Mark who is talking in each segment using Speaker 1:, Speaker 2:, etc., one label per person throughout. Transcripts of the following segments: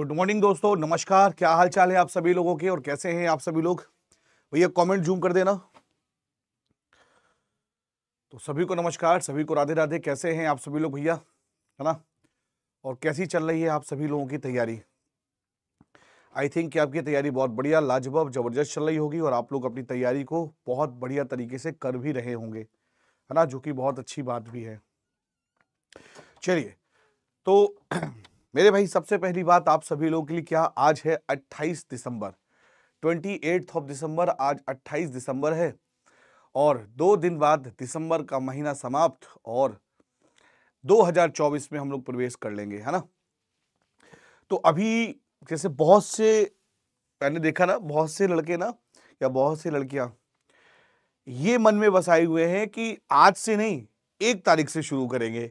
Speaker 1: Good morning दोस्तों। नमस्कार। क्या हाल चाल है आप सभी लोगों के और कैसे हैं आप सभी लोग? भैया कमेंट जूम कर देना। तो सभी को नमस्कार, सभी को राधे राधे। कैसे हैं आप सभी लोग भैया? है ना? और कैसी चल रही है आप सभी लोगों की तैयारी? आई थिंक कि आपकी तैयारी बहुत बढ़िया, लाजवाब, ज़बरदस्त चल रही होगी और आप लोग अपनी तैयारी को बहुत बढ़िया तरीके से कर भी रहे होंगे। है ना? जो कि बहुत अच्छी बात भी है। चलिए तो मेरे भाई, सबसे पहली बात आप सभी लोगों के लिए, क्या आज है 28 दिसंबर? 28 ऑफ़ दिसंबर, आज 28 दिसंबर है। और दो दिन बाद दिसंबर का महीना समाप्त और 2024 में हम लोग प्रवेश कर लेंगे, है ना? तो अभी जैसे बहुत से, मैंने देखा ना, बहुत से लड़के ना, या बहुत से लड़कियाँ, ये मन में बसाए हुए हैं कि आज से नहीं, एक तारीख से शुरू करेंगे।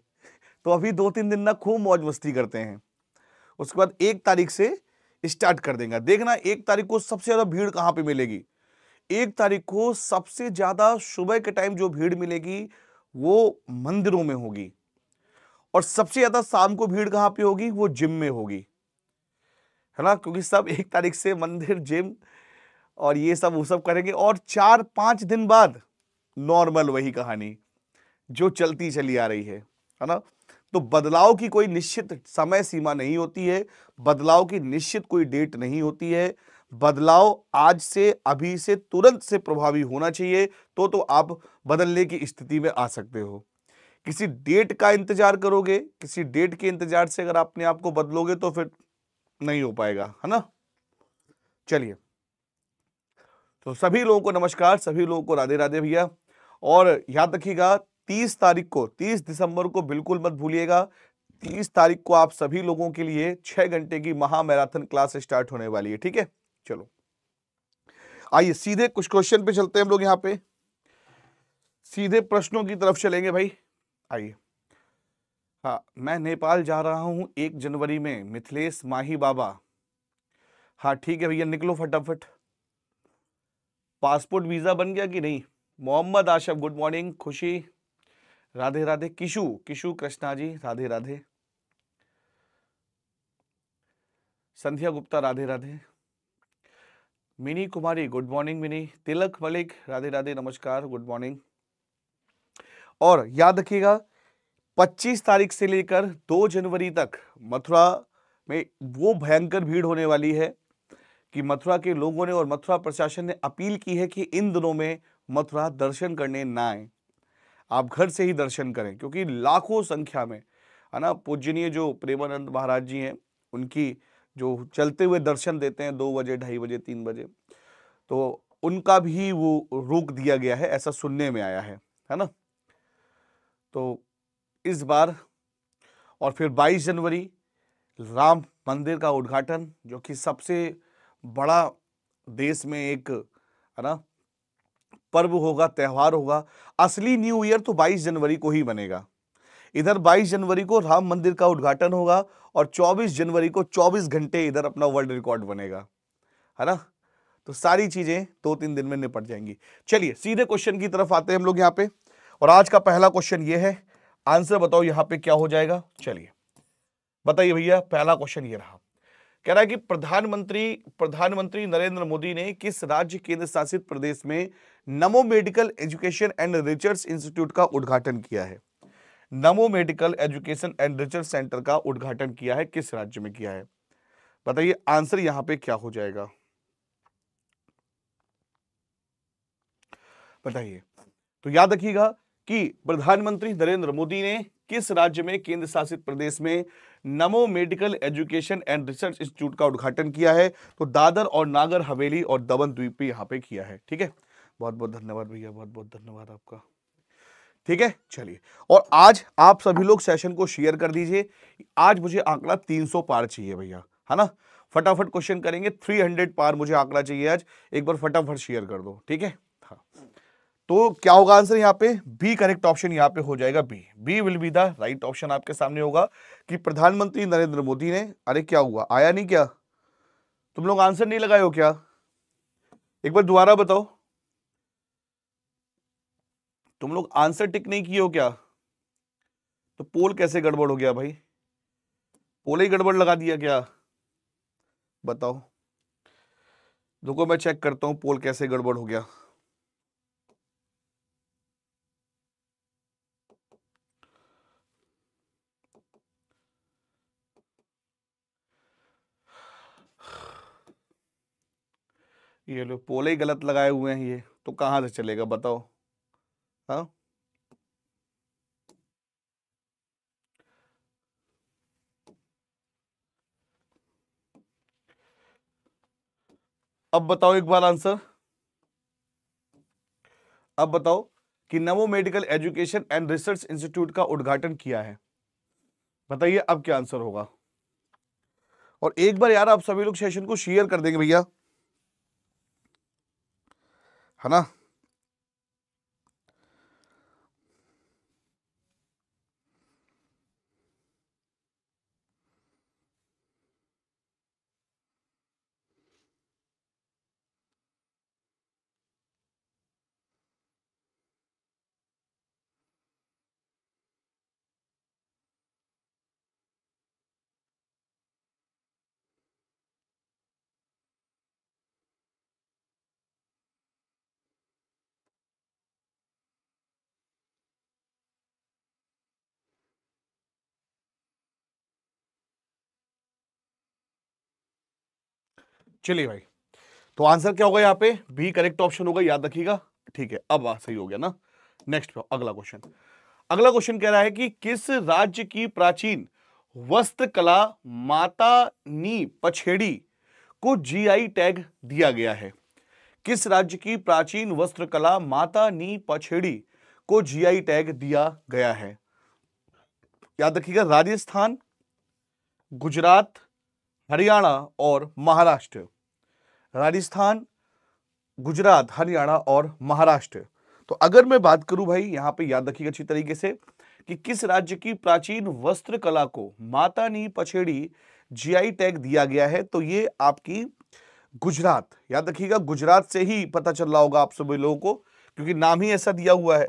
Speaker 1: तो अभी दो तीन दिन ना खूब मौज मस्ती करते हैं। उसके बाद एक तारीख से स्टार्ट कर देंगे। देखना, एक तारीख को सबसे ज़्यादा भीड़ कहाँ पे मिलेगी? एक तारीख को सबसे ज़्यादा सुबह के टाइम जो भीड़ मिलेगी, वो मंदिरों में होगी। और सबसे ज़्यादा शाम को भीड़ कहाँ पे होगी? वो जिम में होगी। है ना? क्योंकि सब एक तारीख से मंदिर, जिम और ये सब, वो सब करेंगे। और चार, पाँच दिन बाद नॉर्मल वही कहानी, जो चलती चली आ रही है। है ना? तो बदलाव की कोई निश्चित समय सीमा नहीं होती है, बदलाव की निश्चित कोई डेट नहीं होती है। बदलाव आज से, अभी से तुरंत से प्रभावी होना चाहिए तो तो आप बदलने की स्थिति में आ सकते हो। किसी डेट का इंतज़ार करोगे, किसी डेट के इंतज़ार से अगर अपने आप को बदलोगे तो फिर नहीं हो पाएगा, है ना? चलिए। तो सभी लोगों को नमस्कार, सभी लोगों को राधे राधे भैया। और याद रखिएगा तीस तारीख को, तीस दिसंबर को बिल्कुल मत भूलिएगा, तीस तारीख को आप सभी लोगों के लिए छह घंटे की महामैराथन क्लास स्टार्ट होने वाली है, ठीक है? चलो। आइए, सीधे कुछ क्वेश्चन पे चलते हैं हम लोग यहाँ पे। सीधे प्रश्नों की तरफ़ चलेंगे भाई। आइए। हाँ मैं नेपाल जा रहा हूँ एक जनवरी में, मिथिलेश माही बाबा। हाँ ठीक है भैया, निकलो फटाफट। पासपोर्ट वीज़ा बन गया कि नहीं? Mohammad Ashaf, good morning, Khushi. Radhe Radhe, Kishu Kishu Krishna ji, Radhe Radhe. Sandhya Gupta, Radhe Radhe. Mini Kumari, good morning Mini. Tilak Malik, Radhe Radhe, नमस्कार, गुड मॉर्निंग। और याद रखिएगा 25 तारीख से लेकर 2 जनवरी तक मथुरा में वो भयंकर भीड़ होने वाली है कि मथुरा के लोगों ने और मथुरा प्रशासन ने अपील की है कि इन दिनों में मथुरा दर्शन करने ना आए। आप घर से ही दर्शन करें, क्योंकि लाखों संख्या में, है ना, पूजनीय जो प्रेमानंद महाराज जी हैं, उनकी जो चलते हुए दर्शन देते हैं दो बजे, ढाई बजे, तीन बजे तो उनका भी वो रोक दिया गया है, ऐसा सुनने में आया है है ना? तो इस बार और फिर 22 जनवरी, राम मंदिर का उद्घाटन, जो कि सबसे बड़ा देश में एक, है ना पर्व होगा, त्यौहार होगा, असली न्यू ईयर तो 22 जनवरी को ही बनेगा। इधर 22 जनवरी को राम मंदिर का उद्घाटन होगा और 24 जनवरी को 24 घंटे इधर अपना वर्ल्ड रिकॉर्ड बनेगा। है ना? तो सारी चीज़ें दो तीन दिन में निपट जाएँगी। चलिए, सीधे क्वेश्चन की तरफ़ आते हैं हम लोग यहाँ पे। और आज का पहला क्वेश्चन ये है। आंसर बताओ यहाँ पे क्या हो जाएगा। चलिए, बताइए भैया, पहला क्वेश्चन ये रहा। कह रहा है कि प्रधानमंत्री प्रधानमंत्री नरेंद्र मोदी ने किस राज्य केंद्र शासित प्रदेश में Namo medical education and research institute का उद्घाटन किया है। Namo medical education and research centre का उद्घाटन किया है, किस राज्य में किया है? बताइए, आंसर यहाँ पे क्या हो जाएगा? बताइए। तो याद रखिएगा कि प्रधानमंत्री नरेंद्र मोदी ने किस राज्य में केंद्र शासित प्रदेश में Namo medical education and research institute का उद्घाटन किया है? तो दादर और नागर हवेली और दमन द्वीप यहाँ पे किया है, ठीक है? बहुत बहुत धन्यवाद भैया बहुत बहुत धन्यवाद आपका। ठीक है? चलिए, और आज आप सभी लोग सेशन को शेयर कर दीजिए। आज मुझे आंकड़ा 300 पार चाहिए भैया, है ना? फटाफट क्वेश्चन करेंगे 300 पार मुझे आंकड़ा चाहिए आज। एक बार फटाफट शेयर कर दो, ठीक है? हाँ। तो क्या होगा आंसर यहाँ पे? बी करेक्ट ऑप्शन यहाँ पे हो जाएगा B B will be the right option आपके सामने होगा कि प्रधानमंत्री नरेंद्र मोदी ने, अरे क्या हुआ? आया नहीं क्या? तुम लोग आंसर नहीं लगाए हो क्या? एक बार दोबारा बताओ। तुम लोग आंसर टिक नहीं किए हो क्या? तो पोल कैसे गड़बड़ हो गया भाई? पोल ही गड़बड़ लगा दिया क्या? बताओ। देखो मैं चेक करता हूँ पोल कैसे गड़बड़ हो गया। ये लोग पोले ही गलत लगाए हुए हैं ये तो कहाँ से चलेगा? बताओ। हाँ अब बताओ एक बार आंसर अब बताओ कि Namo medical education and research institute का उद्घाटन किया है। बताइए अब क्या आंसर होगा। और एक बार यार आप सभी लोग सेशन को शेयर कर देंगे भैया। है ना? चलिए भाई। तो आंसर क्या होगा यहाँ पे? बी करेक्ट ऑप्शन होगा, याद रखिएगा। ठीक है, अब सही हो गया ना? नेक्स्ट अगला क्वेश्चन अगला क्वेश्चन कह रहा है कि किस राज्य की प्राचीन वस्त्र कला माता नी पछेड़ी को जीआई टैग दिया गया है? किस राज्य की प्राचीन वस्त्र कला माता नी पछेड़ी को जीआई टैग दिया गया है? याद रखिएगा, राजस्थान, गुजरात हरियाणा और महाराष्ट्र। राजस्थान, गुजरात, हरियाणा और महाराष्ट्र। तो अगर मैं बात करूँ भाई, यहाँ पे याद रखिएगा अच्छी तरीके से, कि किस राज्य की प्राचीन वस्त्र कला को माता नी पछेड़ी जीआई टैग दिया गया है तो ये आपकी गुजरात। याद रखिएगा, गुजरात से ही पता चल रहा होगा आप सभी लोगों को, क्योंकि नाम ही ऐसा दिया हुआ है।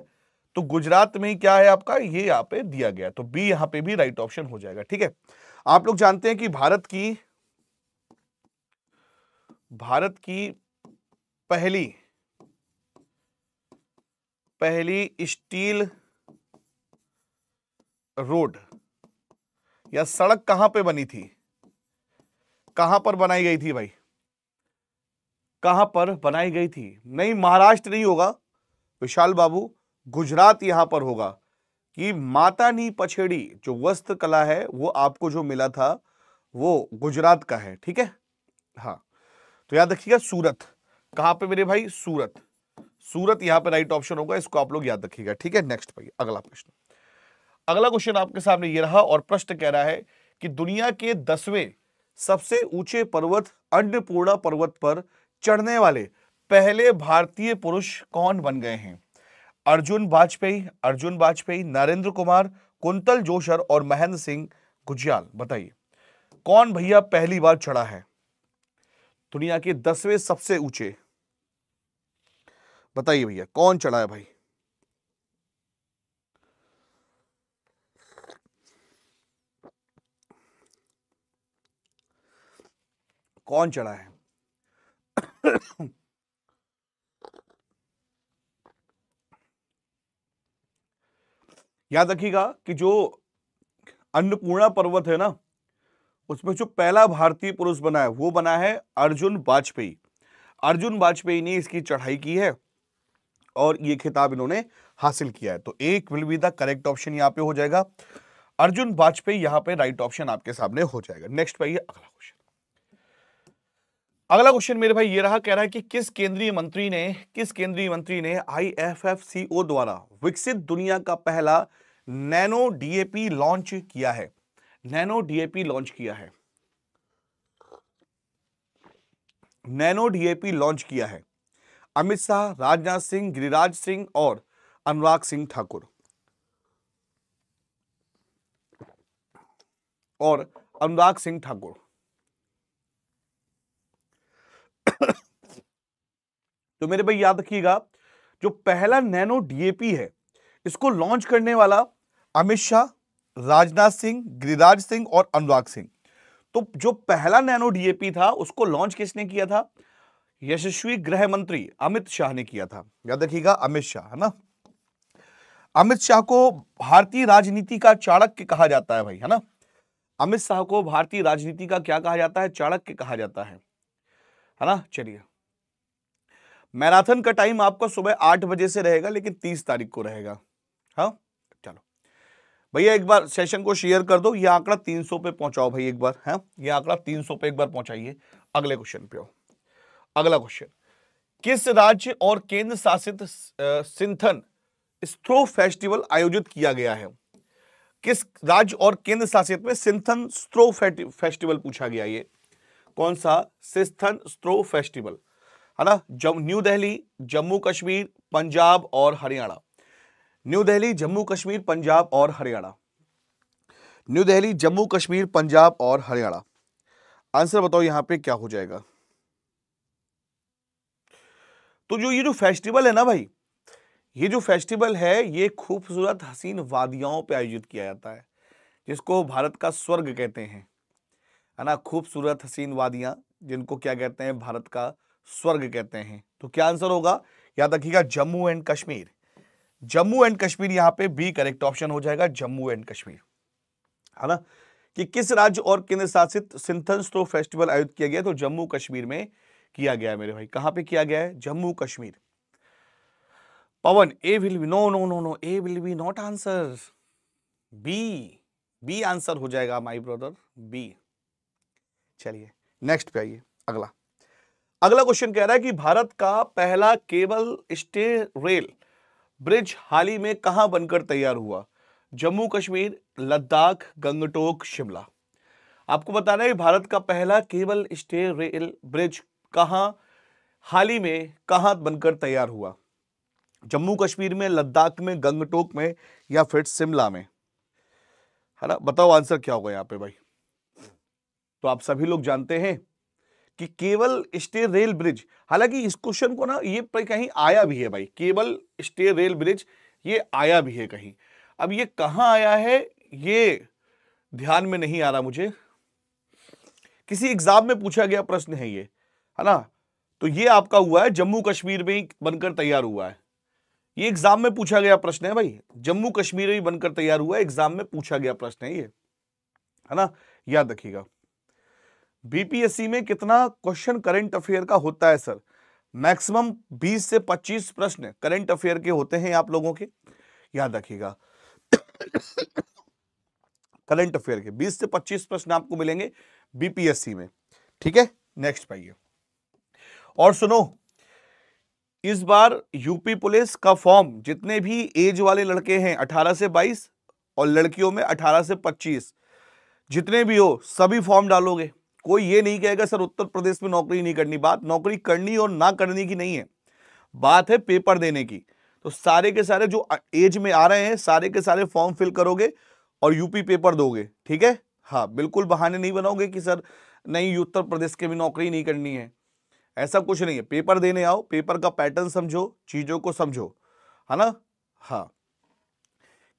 Speaker 1: तो गुजरात में क्या है आपका, ये यहाँ पे दिया गया तो बी यहाँ पे भी राइट ऑप्शन हो जाएगा, ठीक है? आप लोग जानते हैं कि भारत की भारत की पहली पहली स्टील रोड या सड़क कहाँ पे बनी थी? कहाँ पर बनाई गई थी भाई? कहाँ पर बनाई गई थी? नहीं, महाराष्ट्र नहीं होगा। विशाल बाबू, गुजरात यहाँ पर होगा कि माता नी पछेड़ी जो वस्त्र कला है, वो आपको जो मिला था, वो गुजरात का है, ठीक है? हाँ। तो याद रखिएगा सूरत। कहाँ पे मेरे भाई? सूरत। सूरत यहाँ पे राइट ऑप्शन होगा, इसको आप लोग याद रखिएगा, ठीक है? नेक्स्ट भाई, अगला प्रश्न। अगला क्वेश्चन आपके सामने ये रहा और प्रश्न कह रहा है कि दुनिया के दसवें सबसे ऊँचे पर्वत, अन्नपूर्णा पर्वत पर चढ़ने वाले पहले भारतीय पुरुष कौन बन गए हैं? अर्जुन वाजपेयी अर्जुन वाजपेयी, नरेंद्र कुमार, कुंतल जोशर और महेंद्र सिंह गुजियाल। बताइए, कौन भैया पहली बार चढ़ा है? दुनिया के दसवें सबसे ऊँचे। बताइए भैया, कौन चढ़ा है भाई? कौन चढ़ा है? याद रखिएगा कि जो अन्नपूर्णा पर्वत है ना उसमें जो पहला भारतीय पुरुष बना है, वो बना है अर्जुन वाजपेयी। अर्जुन वाजपेयी ने इसकी चढ़ाई की है और ये खिताब इन्होंने हासिल किया है। तो एक will be the correct option यहाँ पे हो जाएगा। अर्जुन वाजपेयी यहाँ पे राइट ऑप्शन आपके सामने हो जाएगा। नेक्स्ट पाइए अगला क्वेश्चन अगला क्वेश्चन मेरे भाई ये रहा, कह रहा है कि किस केंद्रीय मंत्री ने, किस केंद्रीय मंत्री ने आईएफएफसीओ द्वारा विकसित दुनिया का पहला नैनो डीएपी लॉन्च किया है? नैनो डीएपी लॉन्च किया है। नैनो डीएपी लॉन्च किया है। अमित शाह, राजनाथ सिंह, गिरिराज सिंह और अनुराग सिंह ठाकुर। और अनुराग सिंह ठाकुर। तो मेरे भाई याद रखिएगा, जो पहला नैनो डीएपी है, इसको लॉन्च करने वाला अमित शाह राजनाथ सिंह, गिरिराज सिंह और अनुराग सिंह। तो जो पहला नैनो डीएपी था, उसको लॉन्च किसने किया था? यशस्वी गृह मंत्री अमित शाह ने किया था। याद रखिएगा, अमित शाह, है ना? अमित शाह को भारतीय राजनीति का चाणक्य कहा जाता है भाई, है ना? अमित शाह को भारतीय राजनीति का क्या कहा जाता है? चाणक्य कहा जाता है। है ना? चलिए। मैराथन का टाइम आपका सुबह आठ बजे से रहेगा, लेकिन तीस तारीख को रहेगा। हाँ? भैया, एक बार सेशन को शेयर कर दो। ये आंकड़ा 300 पे पहुंचाओ भाई एक बार, है? हाँ? ये आंकड़ा 300 पे एक बार पहुंचाइए। अगले क्वेश्चन पे आओ। अगला क्वेश्चन किस राज्य और केंद्र शासित सिंथन स्ट्रो फेस्टिवल आयोजित किया गया है? किस राज्य और केंद्र शासित में सिंथन स्ट्रो फेस्टिवल पूछा गया ये? कौन सा? सिस्थन स्ट्रो फेस्टिवल। है ना? न्यू दिल्ली, जम्मू कश्मीर, पंजाब और हरियाणा। न्यू दिल्ली, जम्मू कश्मीर, पंजाब और हरियाणा। न्यू दिल्ली, जम्मू कश्मीर, पंजाब और हरियाणा। आंसर बताओ यहाँ पे क्या हो जाएगा। तो जो ये जो फेस्टिवल है ना भाई, ये जो फेस्टिवल है, ये खूबसूरत हसीन वादियाओं पे आयोजित किया जाता है, जिसको भारत का स्वर्ग कहते हैं। है ना, खूबसूरत हसीन वादियाँ, जिनको क्या कहते हैं, भारत का स्वर्ग कहते हैं। तो क्या आंसर होगा? याद रखिएगा, जम्मू एंड कश्मीर। जम्मू एंड कश्मीर यहाँ पे बी करेक्ट ऑप्शन हो जाएगा, जम्मू एंड कश्मीर। है ना कि किस राज्य और केंद्र शासित सिंथन स्ट्रो फेस्टिवल आयोजित किया गया तो जम्मू कश्मीर में किया गया मेरे भाई। कहाँ पे किया गया है? Jammu Kashmir. Pawan A will be no no no no A will be not answer B B answer हो जाएगा माई ब्रदर बी चलिए नेक्स्ट पे आइए, अगला। अगला क्वेश्चन कह रहा है कि भारत का पहला केबल स्टे रेल ब्रिज हाल ही में कहाँ बनकर तैयार हुआ? जम्मू कश्मीर, लद्दाख, गंगटोक, शिमला। आपको बताना है भारत का पहला केबल स्टे रेल ब्रिज कहाँ, हाल ही में कहाँ बनकर तैयार हुआ? जम्मू कश्मीर में, लद्दाख में, गंगटोक में या फिर शिमला में? है ना? बताओ आंसर क्या होगा यहाँ पे भाई? तो आप सभी लोग जानते हैं कि केवल स्टे रेल ब्रिज, हालाँकि इस क्वेश्चन को ना ये कहीं आया भी है भाई, केवल स्टे रेल ब्रिज, ये आया भी है कहीं। अब ये कहाँ आया है, ये ध्यान में नहीं आ रहा मुझे। किसी एग्ज़ाम में पूछा गया प्रश्न है ये, है ना? तो ये आपका हुआ है जम्मू कश्मीर में ही बनकर तैयार हुआ है। ये एग्ज़ाम में पूछा गया प्रश्न है भाई जम्मू कश्मीर में बनकर तैयार हुआ है, एग्ज़ाम में पूछा गया प्रश्न है ये, है ना? याद रखिएगा। बीपीएससी में कितना क्वेश्चन करंट अफेयर का होता है सर मैक्सिमम 20 से 25 प्रश्न करंट अफेयर के होते हैं आप लोगों के। याद रखिएगा। करंट अफेयर के 20 से 25 प्रश्न आपको मिलेंगे बीपीएससी में। ठीक है? नेक्स्ट पाइए। और सुनो, इस बार यूपी पुलिस का फॉर्म जितने भी एज वाले लड़के हैं 18 से 22 और लड़कियों में 18 से 25 जितने भी हो, सभी फॉर्म डालोगे। कोई ये नहीं कहेगा, सर, उत्तर प्रदेश में नौकरी नहीं करनी। बात नौकरी करनी और ना करने की नहीं है। बात है पेपर देने की। तो सारे के सारे जो एज में आ रहे हैं, सारे के सारे फॉर्म फिल करोगे और यूपी पेपर दोगे, ठीक है? हाँ बिल्कुल बहाने नहीं बनाओगे कि, सर, नहीं उत्तर प्रदेश के भी नौकरी नहीं करनी है। ऐसा कुछ नहीं है। पेपर देने आओ, पेपर का पैटर्न समझो, चीज़ों को समझो, है ना? हाँ।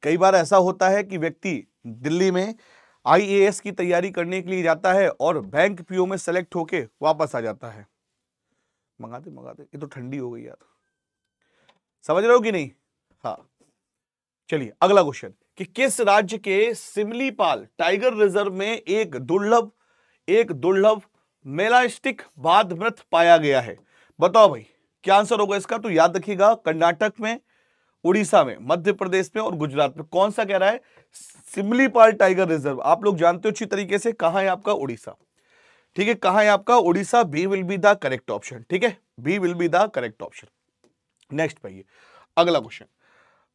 Speaker 1: कई बार ऐसा होता है कि व्यक्ति दिल्ली में आईएएस की तैयारी करने के लिए जाता है और बैंक पीओ में सेलेक्ट होके वापस आ जाता है। मंगा दे मंगा दे। ये तो ठंडी हो गई यार। समझ रहे हो कि नहीं? हाँ। चलिए, अगला क्वेश्चन कि किस राज्य के सिमलीपाल टाइगर रिज़र्व में एक दुर्लभ एक दुर्लभ मेलास्टिक बाद मृत पाया गया है? बताओ भाई, क्या आंसर होगा इसका? तो याद रखिएगा, कर्नाटक में उड़ीसा में, मध्य प्रदेश में और गुजरात में। कौन सा कह रहा है? Simlipal tiger reserve. आप लोग जानते हो अच्छी तरीके से कहा है आपका उड़ीसा। ठीक है, कहा है आपका Orissa? B will be the correct option. ठीक है, B will be the correct option. Next पाइए अगला क्वेश्चन।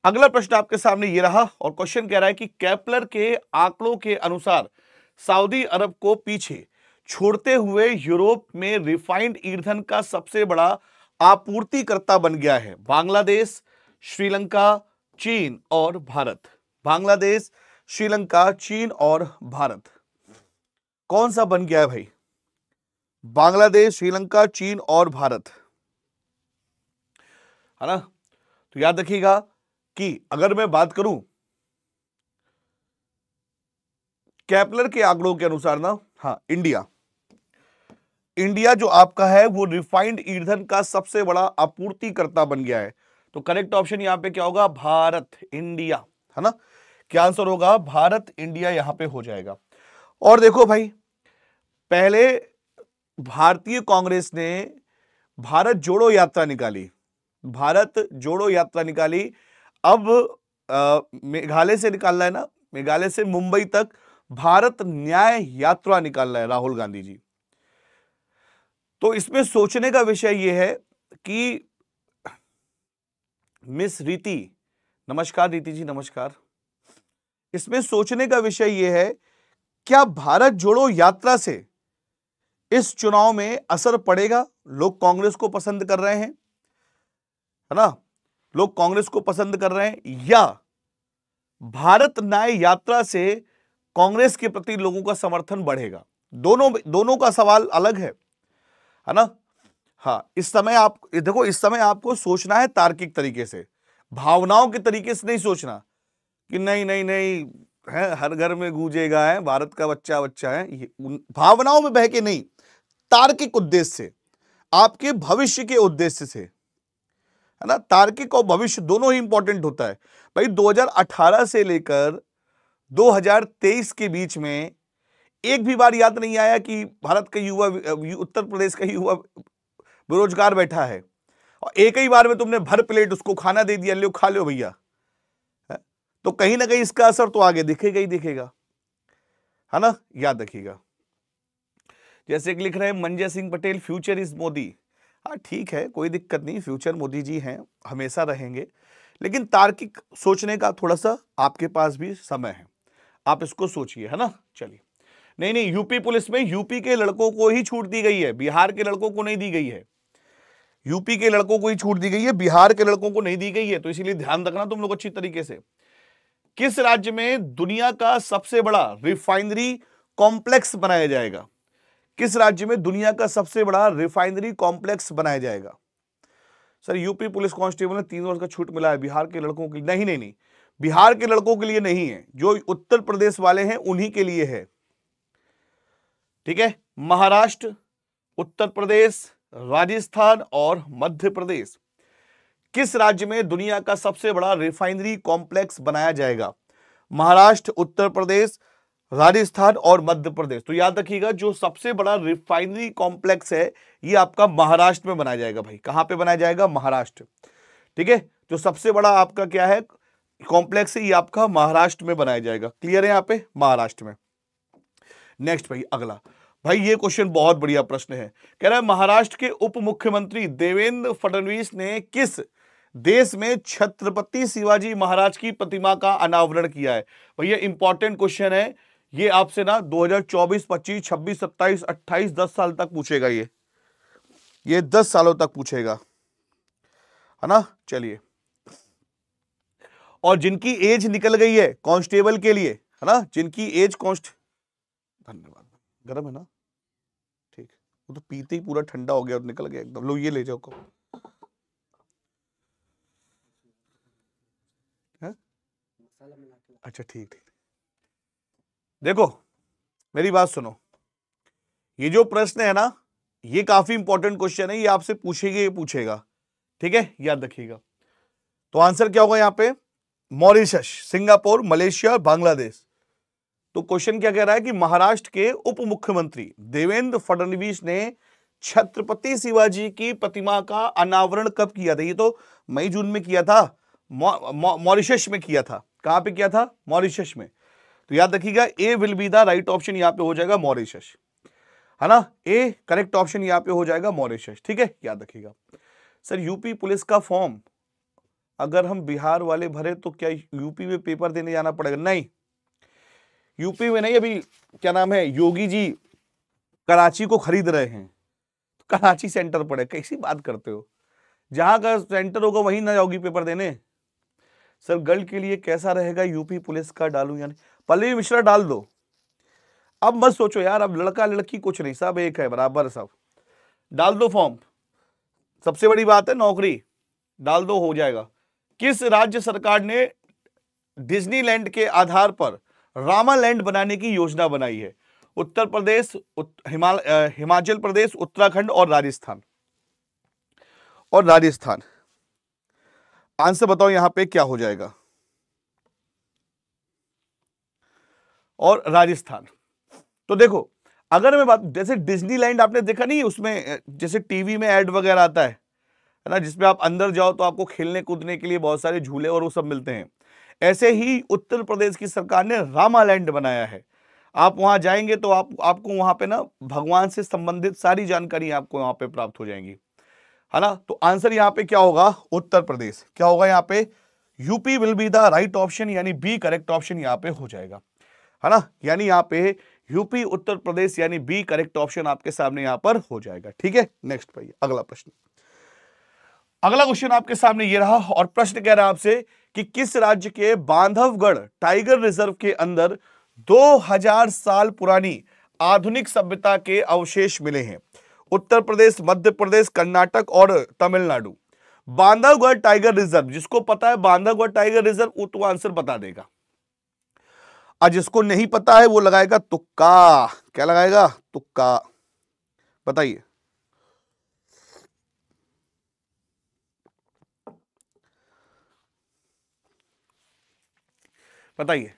Speaker 1: अगला प्रश्न आपके सामने ये रहा और क्वेश्चन कह रहा है कि कैपलर के आंकड़ों के अनुसार सऊदी अरब को पीछे छोड़ते हुए यूरोप में रिफाइंड ईंधन का सबसे बड़ा आपूर्तिकर्ता बन गया है। बांग्लादेश श्रीलंका, चीन और भारत। बांग्लादेश, श्रीलंका, चीन और भारत। कौन सा बन गया है भाई? बांग्लादेश, श्रीलंका, चीन और भारत। है ना? तो याद रखिएगा कि अगर मैं बात करूँ, कैपलर के आंकड़ों के अनुसार ना हाँ इंडिया। इंडिया जो आपका है, वो रिफाइंड ईंधन का सबसे बड़ा आपूर्तिकर्ता बन गया है। तो करेक्ट ऑप्शन यहाँ पे क्या होगा? भारत इंडिया है ना? क्या आंसर होगा? भारत इंडिया यहाँ पे हो जाएगा। और देखो भाई, पहले भारतीय कांग्रेस ने भारत जोड़ो यात्रा निकाली। भारत जोड़ो यात्रा निकाली। अब मेघालय से निकालना है ना? मेघालय से मुंबई तक भारत न्याय यात्रा निकालना है, राहुल गांधी जी। तो इसमें सोचने का विषय यह है कि मिस रीति, नमस्कार रीति जी, नमस्कार। इसमें सोचने का विषय यह है, क्या भारत जोड़ो यात्रा से इस चुनाव में असर पड़ेगा? लोग कांग्रेस को पसंद कर रहे हैं, है ना? लोग कांग्रेस को पसंद कर रहे हैं, या भारत न्याय यात्रा से कांग्रेस के प्रति लोगों का समर्थन बढ़ेगा? दोनों दोनों का सवाल अलग है है ना? हाँ इस समय आप, देखो, इस समय आपको सोचना है तार्किक तरीके से। भावनाओं के तरीके से नहीं सोचना कि नहीं नहीं नहीं, है, हर घर में गूंजेगा, है, भारत का बच्चा बच्चा है, ये भावनाओं में बह के नहीं, तार्किक उद्देश्य से, आपके भविष्य के उद्देश्य से, है ना? तार्किक और भविष्य दोनों ही इंपॉर्टेंट होता है। भाई 2018 से लेकर 2023 के बीच में एक भी बार याद नहीं आया कि भारत का युवा उत्तर प्रदेश का युवा बेरोजगार बैठा है। और एक ही बार में तुमने भर प्लेट उसको खाना दे दिया, लो, खा लो भैया। तो कहीं ना कहीं इसका असर तो आगे दिखेगा ही दिखेगा। है ना? याद रखिएगा। जैसे एक लिख रहे हैं मंजय सिंह पटेल, फ्यूचर इज़ मोदी। हाँ ठीक है, कोई दिक्कत नहीं, फ्यूचर मोदी जी हैं, हमेशा रहेंगे। लेकिन तार्किक सोचने का थोड़ा सा आपके पास भी समय है। आप इसको सोचिए, है ना? चलिए। नहीं नहीं, यूपी पुलिस में यूपी के लड़कों को ही छूट दी गई है, बिहार के लड़कों को नहीं दी गई है। यूपी के लड़कों को ही छूट दी गई है, बिहार के लड़कों को नहीं दी गई है तो इसीलिए ध्यान रखना तुम लोग अच्छी तरीके से। किस राज्य में दुनिया का सबसे बड़ा रिफाइनरी कॉम्प्लेक्स बनाया जाएगा? किस राज्य में दुनिया का सबसे बड़ा रिफाइनरी कॉम्प्लेक्स बनाया जाएगा? सर, यूपी पुलिस कांस्टेबल ने तीन वर्ष का छूट मिला है, बिहार के लड़कों के लिए। नहीं नहीं नहीं, बिहार के लड़कों के लिए नहीं है, जो उत्तर प्रदेश वाले हैं, उन्हीं के लिए है। ठीक है? महाराष्ट्र, उत्तर प्रदेश राजस्थान और मध्य प्रदेश। किस राज्य में दुनिया का सबसे बड़ा रिफाइनरी कॉम्प्लेक्स बनाया जाएगा? महाराष्ट्र, उत्तर प्रदेश, राजस्थान और मध्य प्रदेश। तो याद रखिएगा, जो सबसे बड़ा रिफाइनरी कॉम्प्लेक्स है, ये आपका महाराष्ट्र में बनाया जाएगा भाई। कहाँ पे बनाया जाएगा? महाराष्ट्र। ठीक है? जो सबसे बड़ा आपका क्या है? कॉम्प्लेक्स है, ये आपका महाराष्ट्र में बनाया जाएगा। क्लियर है यहाँ पे? महाराष्ट्र में। नेक्स्ट भाई, अगला। भाई ये क्वेश्चन बहुत बढ़िया प्रश्न है। कह रहा है महाराष्ट्र के उप मुख्यमंत्री देवेंद्र फडणवीस ने किस देश में छत्रपति शिवाजी महाराज की प्रतिमा का अनावरण किया है? भैया इंपॉर्टेंट क्वेश्चन है। ये आपसे ना 2024, 25, 26, 27, 28, 10 साल तक पूछेगा ये। ये 10 सालों तक पूछेगा। है ना? चलिए। और जिनकी एज निकल गई है कांस्टेबल के लिए है ना? जिनकी एज कॉन्स्ट धन्यवाद। गर्म है ना? वो तो पीते ही पूरा ठंडा हो गया और निकल गया एकदम। लो, ये ले जाओ को अच्छा ठीक ठीक। देखो, मेरी बात सुनो। ये जो प्रश्न है ना, ये काफ़ी इंपॉर्टेंट क्वेश्चन है, ये आपसे पूछेगा ये पूछेगा। ठीक है? याद रखिएगा। तो आंसर क्या होगा यहाँ पे? Mauritius, Singapore, Malaysia Bangladesh. तो क्वेश्चन क्या कह रहा है कि महाराष्ट्र के उप मुख्यमंत्री देवेंद्र फडणवीस ने छत्रपति शिवाजी की प्रतिमा का अनावरण कब किया था? ये तो मई, जून में किया था मॉरिशस में किया था। कहाँ पे किया था? मॉरिशस में। तो याद रखिएगा, A will be the right option यहाँ पे हो जाएगा मॉरिशस। है ना? ए करेक्ट ऑप्शन यहाँ पे हो जाएगा मॉरिशस। ठीक है? याद रखिएगा। सर, यूपी पुलिस का फॉर्म, अगर हम बिहार वाले भरे तो क्या यूपी में पेपर देने जाना पड़ेगा? नहीं। यूपी में नहीं, अभी क्या नाम है, योगी जी कराची को खरीद रहे हैं। कराची सेंटर पड़े कैसी बात करते हो? जहाँ का सेंटर होगा, वहीं ना जाओगी पेपर देने। सर गर्ल के लिए कैसा रहेगा यूपी पुलिस का डालू यानी? पल्लवी मिश्रा डाल दो। अब मत सोचो यार, अब लड़का लड़की कुछ नहीं, सब एक है, बराबर सब। डाल दो फॉर्म। सबसे बड़ी बात है, नौकरी। डाल दो, हो जाएगा। किस राज्य सरकार ने डिज्नीलैंड के आधार पर रामा लैंड बनाने की योजना बनाई है। उत्तर प्रदेश उत, हिमाल हिमाचल प्रदेश उत्तराखंड और राजस्थान। और राजस्थान। आंसर बताओ यहाँ पे क्या हो जाएगा। और राजस्थान। तो देखो अगर मैं बात जैसे डिज्नीलैंड आपने देखा नहीं उसमें जैसे टीवी में एड वगैरह आता है है ना जिसमें आप अंदर जाओ तो आपको खेलने कूदने के लिए बहुत सारे झूले और वो सब मिलते हैं। ऐसे ही उत्तर प्रदेश की सरकार ने रामालैंड बनाया है। आप वहाँ जाएँगे तो आप, आपको वहाँ पे ना भगवान से संबंधित सारी जानकारी आपको वहाँ पे प्राप्त हो जाएँगी। है ना? तो आंसर यहाँ पे क्या होगा? उत्तर प्रदेश। क्या होगा यहाँ पे? UP will be the right option, यानी बी करेक्ट ऑप्शन यहाँ पे हो जाएगा। है ना? यानी यहाँ पे यूपी, उत्तर प्रदेश, यानी बी करेक्ट ऑप्शन आपके सामने यहाँ पर हो जाएगा। ठीक है? नेक्स्ट भाई अगला प्रश्न। अगला क्वेश्चन आपके सामने ये रहा और प्रश्न कह रहा है आपसे कि किस राज्य के बांधवगढ़ टाइगर रिज़र्व के अंदर 2000 साल पुरानी आधुनिक सभ्यता के अवशेष मिले हैं? उत्तर प्रदेश, मध्य प्रदेश, कर्नाटक और तमिलनाडु। बांधवगढ़ टाइगर रिज़र्व जिसको पता है बांधवगढ़ टाइगर रिज़र्व वो तो आंसर बता देगा। और जिसको नहीं पता है, वो लगाएगा तुक्का। क्या लगाएगा? तुक्का। बताइए। बताइए।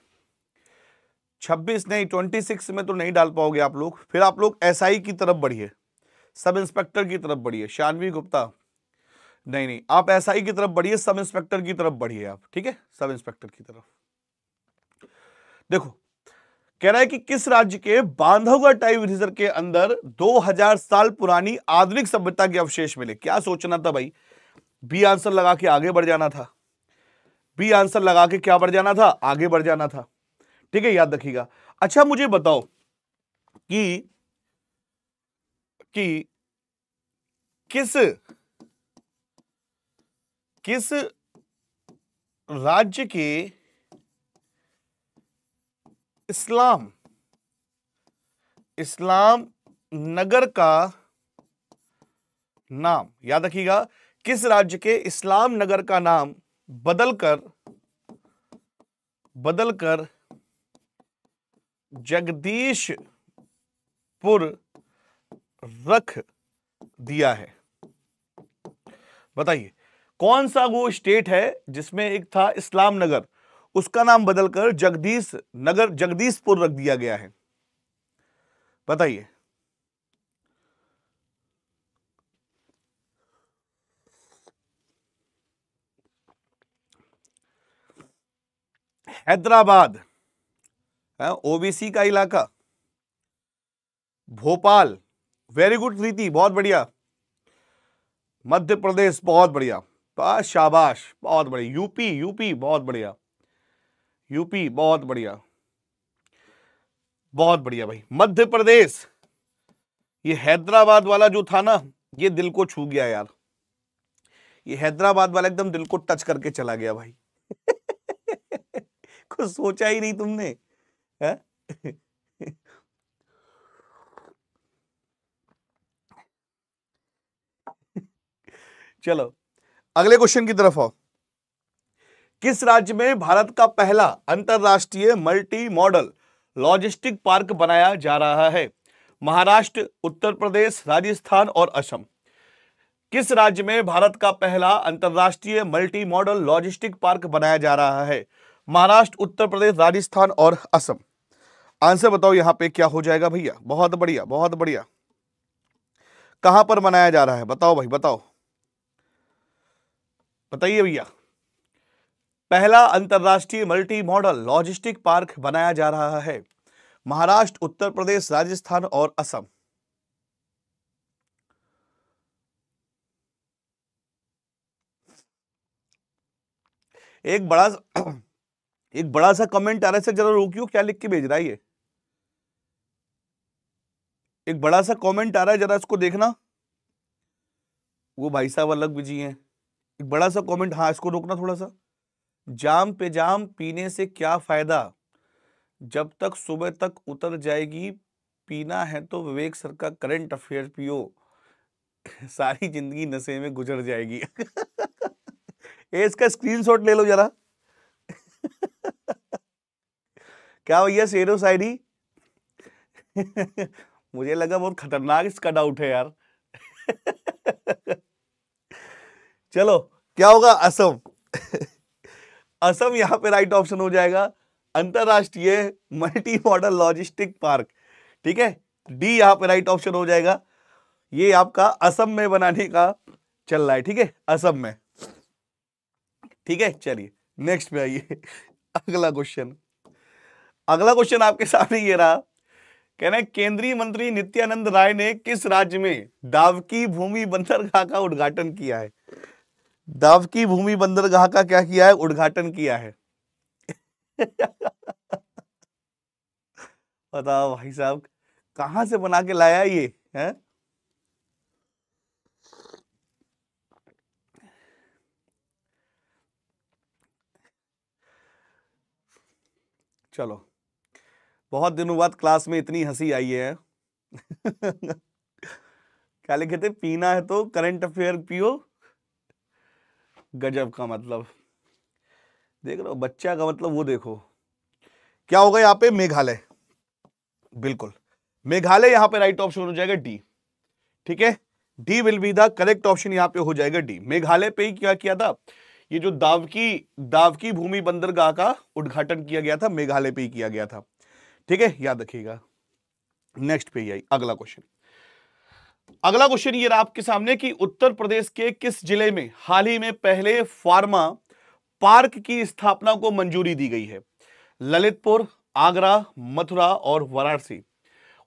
Speaker 1: 26 नहीं 26 में तो नहीं डाल पाओगे आप लोग। फिर आप लोग एसआई की तरफ़ बढ़िए। सब इंस्पेक्टर की तरफ़ बढ़िए। शानवी गुप्ता। नहीं नहीं, आप एसआई की तरफ़ बढ़िए, सब इंस्पेक्टर की तरफ़ बढ़िए आप, ठीक है? सब इंस्पेक्टर की तरफ़। देखो, कह रहा है कि किस राज्य के बांधवगढ़ टाइप रिज़र्व के अंदर 2000 साल पुरानी आधुनिक सभ्यता के अवशेष मिले? क्या सोचना था भाई? बी आंसर लगा के आगे बढ़ जाना था। बी आंसर लगा के क्या बढ़ जाना था? आगे बढ़ जाना था। ठीक है, याद रखिएगा। अच्छा मुझे बताओ कि कि किस किस राज्य के इस्लाम इस्लाम नगर का नाम, याद रखिएगा, किस राज्य के इस्लाम नगर का नाम बदलकर बदलकर जगदीशपुर रख दिया है। बताइए कौन सा वो स्टेट है जिसमें एक था इस्लाम नगर? उसका नाम बदलकर जगदीश नगर, जगदीशपुर रख दिया गया है। बताइए हैदराबाद ओबीसी का इलाका। भोपाल वेरी गुड प्रीति बहुत बढ़िया। मध्य प्रदेश, बहुत बढ़िया। शाबाश, बहुत बढ़िया। यूपी यूपी बहुत बढ़िया। यूपी बहुत बढ़िया। बहुत बढ़िया भाई। मध्य प्रदेश, ये हैदराबाद वाला जो था ना, ये दिल को छू गया यार। ये हैदराबाद वाला एकदम दिल को टच करके चला गया भाई। कुछ सोचा ही नहीं तुमने चलो, अगले क्वेश्चन की तरफ़ आओ। किस राज्य में भारत का पहला अंतरराष्ट्रीय मल्टी मॉडल लॉजिस्टिक पार्क बनाया जा रहा है? महाराष्ट्र, उत्तर प्रदेश, राजस्थान और असम। किस राज्य में भारत का पहला अंतरराष्ट्रीय मल्टी मॉडल लॉजिस्टिक पार्क बनाया जा रहा है? महाराष्ट्र, उत्तर प्रदेश, राजस्थान और असम। आंसर बताओ यहाँ पे क्या हो जाएगा भैया? बहुत बढ़िया बहुत बढ़िया। कहाँ पर बनाया जा रहा है? बताओ भाई, बताओ। बताइए भैया। पहला अंतर्राष्ट्रीय मल्टी मॉडल लॉजिस्टिक पार्क बनाया जा रहा है। महाराष्ट्र, उत्तर प्रदेश, राजस्थान और असम। एक बड़ा एक बड़ा सा कमेंट आ रहा है, सर जरा रोकियो, क्या लिख के भेज रहा है ये? एक बड़ा सा कमेंट आ रहा है, जरा इसको देखना। वो भाई साहब अलग बिज़ी हैं। एक बड़ा सा कमेंट हाँ इसको रोकना थोड़ा सा। जाम पे जाम, पीने से क्या फ़ायदा? जब तक सुबह तक उतर जाएगी, पीना है तो विवेक सर का करंट अफेयर पियो सारी ज़िंदगी नशे में गुजर जाएगी। इसका स्क्रीनशॉट ले लो जरा। क्या भैया शेरो शायरी मुझे लगा बहुत खतरनाक इसका डाउट है यार। चलो, क्या होगा असम? असम यहाँ पे राइट ऑप्शन हो जाएगा। अंतरराष्ट्रीय मल्टी मॉडल लॉजिस्टिक पार्क ठीक है? डी यहाँ पे राइट ऑप्शन हो जाएगा। ये आपका असम में बनाने का चल रहा है, ठीक है? असम में, ठीक है? चलिए। नेक्स्ट पे आइए। अगला क्वेश्चन अगला क्वेश्चन आपके सामने ये रहा। कह रहे केंद्रीय मंत्री नित्यानंद राय ने किस राज्य में दावकी भूमि बंदरगाह का उद्घाटन किया है? दावकी भूमि बंदरगाह का क्या किया है? उद्घाटन किया है। बताओ भाई साहब, कहाँ से बना के लाया ये, है? चलो। बहुत दिनों बाद क्लास में इतनी हँसी आई है। क्या लिखे थे? पीना है तो करंट अफेयर पियो। गजब का मतलब। देख रहे हो, बच्चा का मतलब वो देखो। क्या होगा यहाँ पे? मेघालय। बिल्कुल। मेघालय यहाँ पे राइट ऑप्शन हो जाएगा डी ठीक है? D will be the correct option यहाँ पे हो जाएगा डी मेघालय पे ही क्या किया था? ये जो दावकी दावकी भूमि बंदरगाह का उद्घाटन किया गया था, मेघालय पे ही किया गया था। ठीक है, याद रखिएगा। नेक्स्ट पे आई, अगला क्वेश्चन अगला क्वेश्चन ये रहा आपके सामने कि उत्तर प्रदेश के किस ज़िले में, हाल ही में पहले फार्मा पार्क की स्थापना को मंजूरी दी गई है? ललितपुर, आगरा, मथुरा और वाराणसी।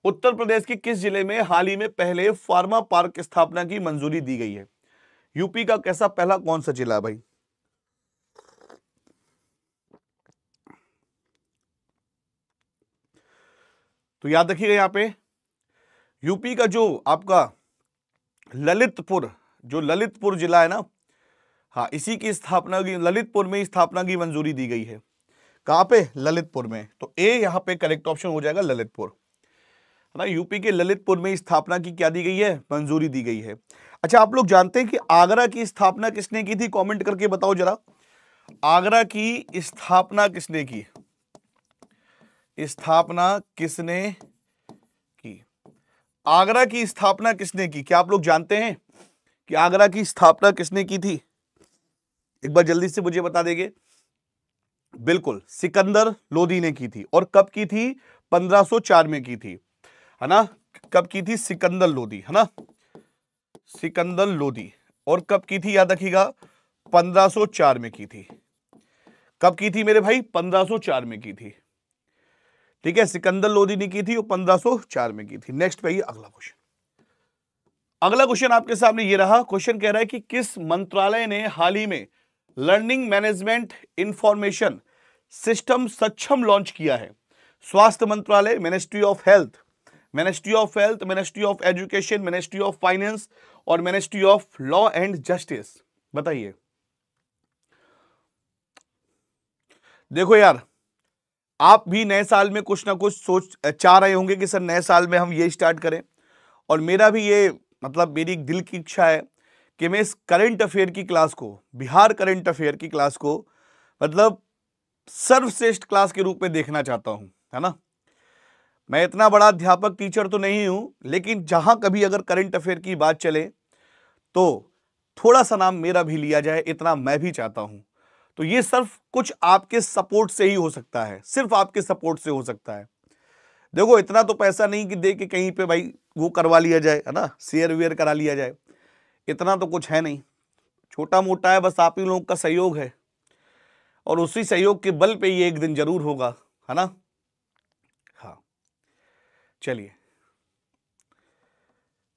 Speaker 1: उत्तर प्रदेश के किस ज़िले में हाल ही में पहले फार्मा पार्क स्थापना की मंजूरी दी गई है? यूपी का कैसा, पहला कौन सा जिला भाई? तो याद रखिएगा यहाँ पे, यूपी का जो आपका ललितपुर, जो ललितपुर जिला है ना हाँ इसी की स्थापना की, ललितपुर में स्थापना की मंजूरी दी गई है। कहाँ पे? ललितपुर में। तो ए यहाँ पे करेक्ट ऑप्शन हो जाएगा ललितपुर। है ना, यूपी के ललितपुर में स्थापना की क्या दी गई है? मंजूरी दी गई है। अच्छा आप लोग जानते हैं कि आगरा की स्थापना किसने की थी? कमेंट करके बताओ जरा। आगरा की स्थापना किसने की? स्थापना किसने की? आगरा की स्थापना किसने की? क्या आप लोग जानते हैं कि आगरा की स्थापना किसने की थी? एक बार जल्दी से मुझे बता देंगे। बिल्कुल, सिकंदर लोधी ने की थी और कब की थी? 1504 में की थी। है ना? कब की थी? सिकंदर लोधी, है ना? सिकंदर लोधी। और कब की थी? याद रखिएगा 1504 में की थी। कब की थी मेरे भाई? 1504 में की थी। ठीक है, सिकंदर लोधी ने की थी, वो 1504 में की थी। नेक्स्ट पे अगला क्वेश्चन अगला क्वेश्चन आपके सामने ये रहा। क्वेश्चन कह रहा है कि किस मंत्रालय ने हाल ही में learning management information system Saksham launch किया है? स्वास्थ्य मंत्रालय ministry of health ministry of health ministry of education ministry of finance और ministry of law and justice बताइए। देखो यार आप भी नए साल में कुछ ना कुछ सोच, चाह रहे होंगे कि सर नए साल में हम ये स्टार्ट करें। और मेरा भी ये मतलब मेरी एक दिल की इच्छा है कि मैं इस करंट अफेयर की क्लास को, बिहार करंट अफेयर की क्लास को मतलब सर्वश्रेष्ठ क्लास के रूप में देखना चाहता हूँ, है ना? मैं इतना बड़ा अध्यापक टीचर तो नहीं हूँ, लेकिन जहाँ कभी अगर करंट अफेयर की बात चले तो थोड़ा सा नाम मेरा भी लिया जाए, इतना मैं भी चाहता हूँ। तो ये सिर्फ़ कुछ आपके सपोर्ट से ही हो सकता है, सिर्फ़ आपके सपोर्ट से हो सकता है। देखो, इतना तो पैसा नहीं कि दे के कहीं पे भाई वो करवा लिया जाए, है ना? शेयर वेयर करा लिया जाए। इतना तो कुछ है नहीं। छोटा मोटा है, बस आप ही लोगों का सहयोग है। और उसी सहयोग के बल पे ये एक दिन ज़रूर होगा, है ना? हाँ। चलिए।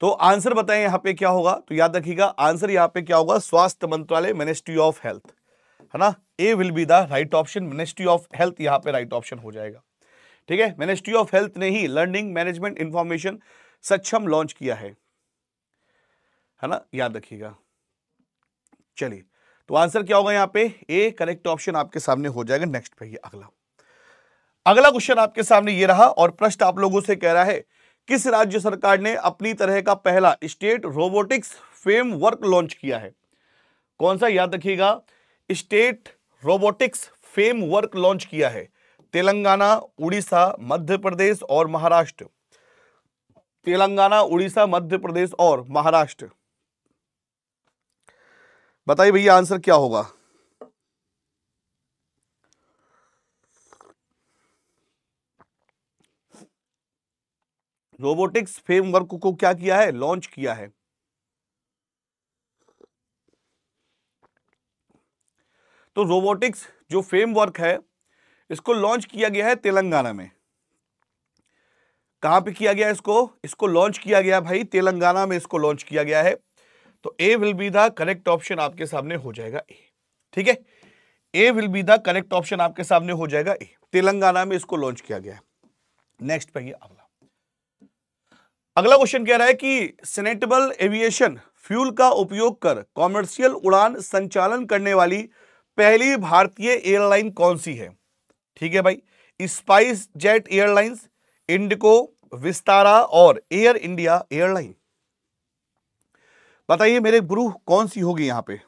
Speaker 1: तो आंसर बताएँ यहाँ पे क्या होगा? तो याद रखिएगा, आंसर यहाँ पे क्या होगा? स्वास्थ्य मंत्रालय मिनिस्ट्री ऑफ़ हेल्थ है ना? A will be the right option ministry of health यहाँ पे राइट ऑप्शन हो जाएगा। ठीक है? मिनिस्ट्री ऑफ़ हेल्थ ने ही learning management information Saksham launch किया है। है ना? याद रखिएगा। चलिए तो आंसर क्या होगा यहाँ पे? ए करेक्ट ऑप्शन आपके सामने हो जाएगा। नेक्स्ट पे ये अगला। अगला क्वेश्चन आपके सामने ये रहा और प्रश्न आप लोगों से कह रहा है, किस राज्य सरकार ने अपनी तरह का पहला स्टेट रोबोटिक्स फ्रेमवर्क लॉन्च किया है? कौन सा? याद रखिएगा। State robotics framework launch किया है। तेलंगाना, उड़ीसा, मध्य प्रदेश और महाराष्ट्र। तेलंगाना, उड़ीसा, मध्य प्रदेश और महाराष्ट्र। बताइए भैया, आंसर क्या होगा? रोबोटिक्स फ्रेमवर्क को क्या किया है? लॉन्च किया है। तो रोबोटिक्स जो फ्रेमवर्क है, इसको लॉन्च किया गया है तेलंगाना में। कहाँ पे किया गया इसको? इसको लॉन्च किया गया भाई, तेलंगाना में इसको लॉन्च किया गया है। तो A will be the correct option आपके सामने हो जाएगा ए ठीक है? A will be the correct option आपके सामने हो जाएगा ए तेलंगाना में इसको लॉन्च किया गया है। नेक्स्ट पे अगला। अगला क्वेश्चन कह रहा है कि सेनेटेबल एविएशन फ्यूल का उपयोग कर कॉमर्शियल उड़ान संचालन करने वाली पहली भारतीय एयरलाइन कौन सी है? ठीक है भाई। SpiceJet airlines, IndiGo, Vistara और एयर इंडिया एयरलाइन। बताइए मेरे गुरु कौन सी होगी यहाँ पे?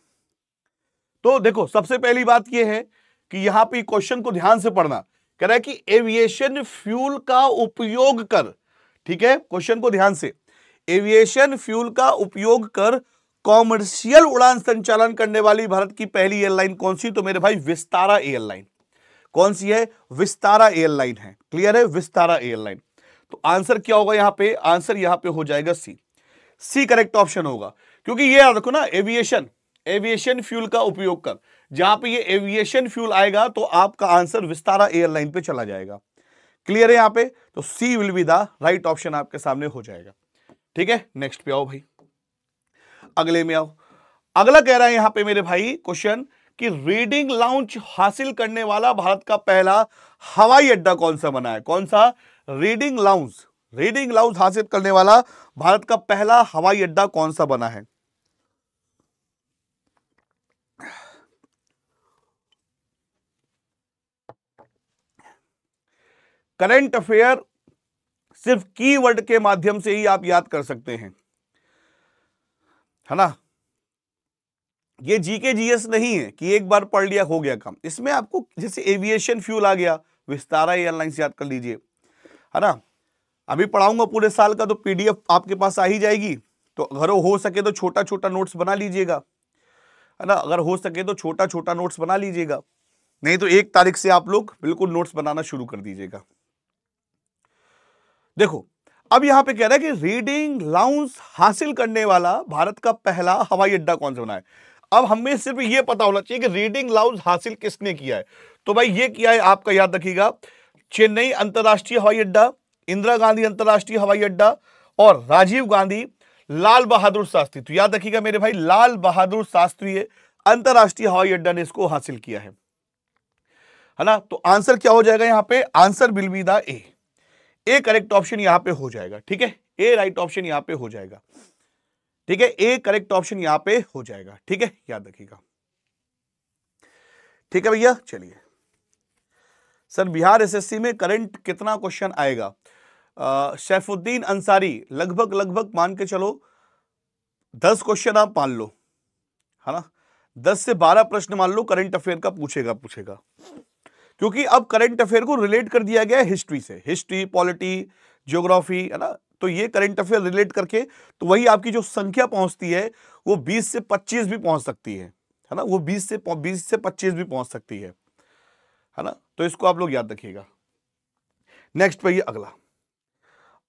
Speaker 1: तो देखो, सबसे पहली बात यह है कि यहाँ पे क्वेश्चन को ध्यान से पढ़ना। कह रहा है कि एविएशन फ्यूल का उपयोग कर, ठीक है, क्वेश्चन को ध्यान से। एविएशन फ्यूल का उपयोग कर कॉमर्शियल उड़ान संचालन करने वाली भारत की पहली एयरलाइन कौन सी? तो मेरे भाई, विस्तारा एयरलाइन। कौन सी है? विस्तारा एयरलाइन है। क्लियर है? विस्तारा एयरलाइन। तो आंसर क्या होगा यहाँ पे? आंसर यहाँ पे हो जाएगा सी। सी करेक्ट ऑप्शन होगा। क्योंकि ये याद रखो ना, एविएशन। एविएशन फ्यूल का उपयोग कर। जहाँ पे ये एविएशन फ्यूल आएगा तो आपका आंसर विस्तारा एयरलाइन पे चला जाएगा। क्लियर है यहाँ पे? तो C will be the right option आपके सामने हो जाएगा। ठीक है? नेक्स्ट पे आओ भाई। अगले में आओ। अगला कह रहा है यहाँ पे मेरे भाई क्वेश्चन कि रीडिंग लाउंज हासिल करने वाला भारत का पहला हवाई अड्डा कौन सा बना है? कौन सा? रीडिंग लाउंज रीडिंग लाउंज हासिल करने वाला भारत का पहला हवाई अड्डा कौन सा बना है? करंट अफेयर सिर्फ़ कीवर्ड के माध्यम से ही आप याद कर सकते हैं। है ना? ये जीके जीएस नहीं है कि एक बार पढ़ लिया हो गया काम। इसमें आपको जैसे एविएशन फ्यूल आ गया, विस्तारा एयरलाइंस याद कर लीजिए, है ना? अभी पढ़ाऊँगा पूरे साल का तो पीडीएफ आपके पास आ ही जाएगी। तो अगर हो सके तो छोटा छोटा नोट्स बना लीजिएगा, है ना? अगर हो सके तो छोटा छोटा नोट्स बना लीजिएगा। नहीं तो एक तारीख से आप लोग बिल्कुल नोट्स बनाना शुरू कर दीजिएगा। देखो अब यहाँ पे कह रहा है कि रीडिंग लाउंस हासिल करने वाला भारत का पहला हवाई अड्डा कौन सा बना है? अब हमें सिर्फ़ ये पता होना चाहिए कि रीडिंग लाउंस हासिल किसने किया है? तो भाई ये किया है, आपका याद रखिएगा, चेन्नई अंतरराष्ट्रीय हवाई अड्डा, इंदिरा गांधी अंतरराष्ट्रीय हवाई अड्डा और राजीव गांधी लाल बहादुर शास्त्री। तो याद रखिएगा मेरे भाई, लाल बहादुर शास्त्री अंतर्राष्ट्रीय हवाई अड्डा ने इसको हासिल किया है। है ना? तो आंसर क्या हो जाएगा यहाँ पे? Answer will A. A correct option यहाँ पे हो जाएगा, ठीक है? ए राइट ऑप्शन यहाँ पे हो जाएगा, ठीक है? ए करेक्ट ऑप्शन यहाँ पे हो जाएगा, ठीक है? याद रखिएगा। ठीक है भैया? चलिए। सर, बिहार एसएससी में करंट कितना क्वेश्चन आएगा? सैफुद्दीन अंसारी, लगभग लगभग मान के चलो, दस क्वेश्चन आप मान लो, है ना? दस से बारह प्रश्न मान लो करंट अफेयर का पूछेगा पूछेगा। क्योंकि अब करंट अफेयर को रिलेट कर दिया गया है हिस्ट्री से। हिस्ट्री पॉलिटी ज्योग्राफी है ना? तो ये करंट अफेयर रिलेट करके तो वही आपकी जो संख्या पहुँचती है, वो 20 से 25 भी पहुँच सकती है। है ना? वो 20 से 20 से 25 भी पहुँच सकती है। है ना? तो इसको आप लोग याद रखिएगा। नेक्स्ट पे अगला।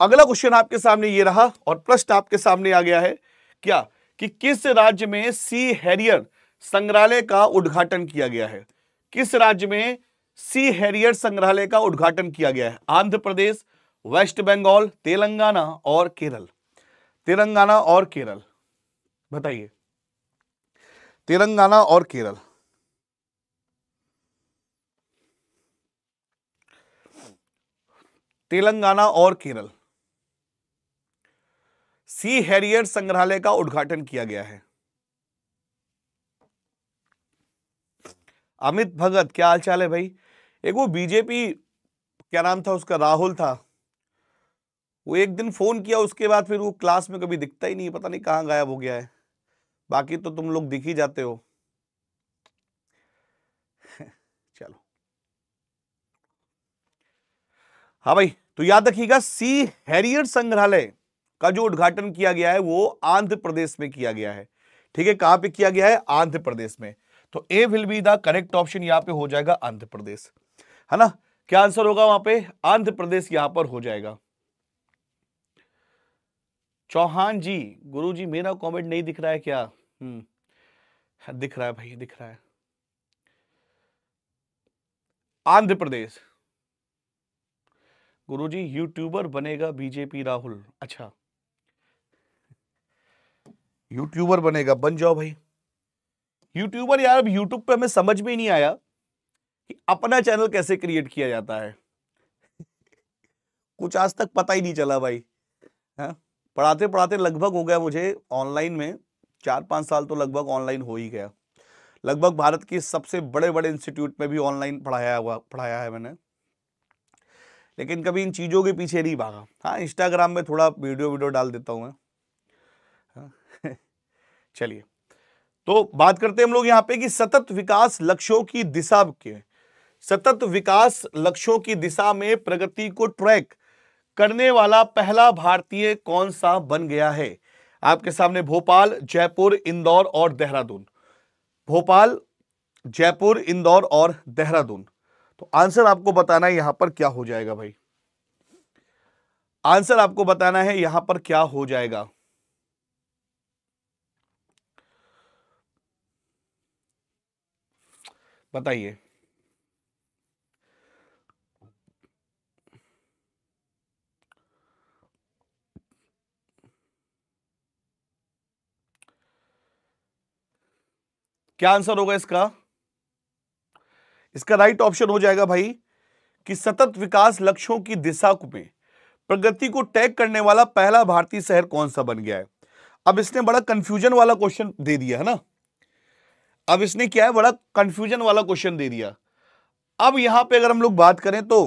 Speaker 1: अगला क्वेश्चन आपके सामने ये रहा और प्रश्न आपके सामने आ गया है, क्या? कि किस राज्य में सी हैरियर संग्रहालय का उद्घाटन किया गया है? किस राज्य में सी हैरियर संग्रहालय का उद्घाटन किया गया है। आंध्र प्रदेश, वेस्ट बंगाल, तेलंगाना और केरल। तेलंगाना और केरल। बताइए। तेलंगाना और केरल। तेलंगाना और केरल। सी हैरियर संग्रहालय का उद्घाटन किया गया है। अमित भगत, क्या हाल चाल है भाई? एक वो बीजेपी क्या नाम था उसका, राहुल था। वो एक दिन फ़ोन किया, उसके बाद फिर वो क्लास में कभी दिखता ही नहीं, पता नहीं कहाँ गायब हो गया है। बाकी तो तुम लोग दिख ही जाते हो। चलो। हाँ भाई तो याद रखिएगा, सी हैरियर संग्रहालय का जो उद्घाटन किया गया है, वो आंध्र प्रदेश में किया गया है। ठीक है, कहाँ पे किया गया है? आंध्र प्रदेश में। तो A will be the correct option यहाँ पे हो जाएगा आंध्र प्रदेश। है ना? क्या आंसर होगा वहाँ पे? आंध्र प्रदेश यहाँ पर हो जाएगा। चौहान जी गुरु जी मेरा कमेंट नहीं दिख रहा है क्या? हम्म दिख रहा है भाई, दिख रहा है। आंध्र प्रदेश। गुरुजी यूट्यूबर बनेगा बीजेपी राहुल। अच्छा। यूट्यूबर बनेगा, बन जाओ भाई। यूट्यूबर यार, अब यूट्यूब पे हमें समझ में नहीं आया। कि अपना चैनल कैसे क्रिएट किया जाता है? कुछ आज तक पता ही नहीं चला भाई है? हाँ? पढ़ाते पढ़ाते लगभग हो गया मुझे ऑनलाइन में चार पाँच साल तो लगभग ऑनलाइन हो ही गया। लगभग भारत की सबसे बड़े बड़े इंस्टीट्यूट में भी ऑनलाइन पढ़ाया हुआ पढ़ाया है मैंने। लेकिन कभी इन चीज़ों के पीछे नहीं भागा। हाँ इंस्टाग्राम में थोड़ा वीडियो वीडियो डाल देता हूँ मैं। हाँ, चलिए। तो बात करते हैं हम लोग यहाँ पे कि सतत विकास लक्ष्यों की दिशा के सतत विकास लक्ष्यों की दिशा में प्रगति को ट्रैक करने वाला पहला भारतीय कौन सा बन गया है? आपके सामने भोपाल, जयपुर, इंदौर और देहरादून। भोपाल, जयपुर, इंदौर और देहरादून। तो आंसर आपको बताना है यहाँ पर क्या हो जाएगा भाई। आंसर आपको बताना है यहाँ पर क्या हो जाएगा। बताइए। क्या आंसर होगा इसका? इसका राइट ऑप्शन हो जाएगा भाई कि सतत विकास लक्ष्यों की दिशा में प्रगति को टैग करने वाला पहला भारतीय शहर कौन सा बन गया है? अब इसने बड़ा कंफ्यूजन वाला क्वेश्चन दे दिया, है ना? अब इसने क्या है? बड़ा कंफ्यूजन वाला क्वेश्चन दे दिया। अब यहाँ पे अगर हम लोग बात करें तो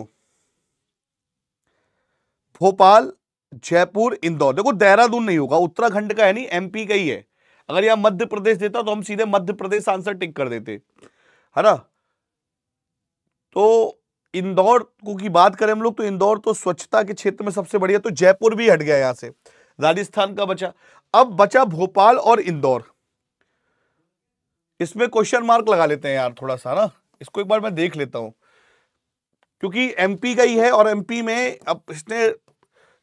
Speaker 1: भोपाल, जयपुर, इंदौर। देखो, देहरादून नहीं होगा, उत्तराखंड का है नहीं एमपी का ही है। अगर यहाँ मध्य प्रदेश देता तो हम सीधे मध्य प्रदेश आंसर टिक कर देते, है ना? तो इंदौर को की बात करें हम लोग तो इंदौर तो स्वच्छता के क्षेत्र में सबसे बढ़िया तो जयपुर भी हट गया यहाँ से, राजस्थान का बचा। अब बचा भोपाल और इंदौर। इसमें क्वेश्चन मार्क लगा लेते हैं यार थोड़ा सा ना? इसको एक बार मैं देख लेता हूँ। क्योंकि एमपी का ही है और एमपी में अब इसने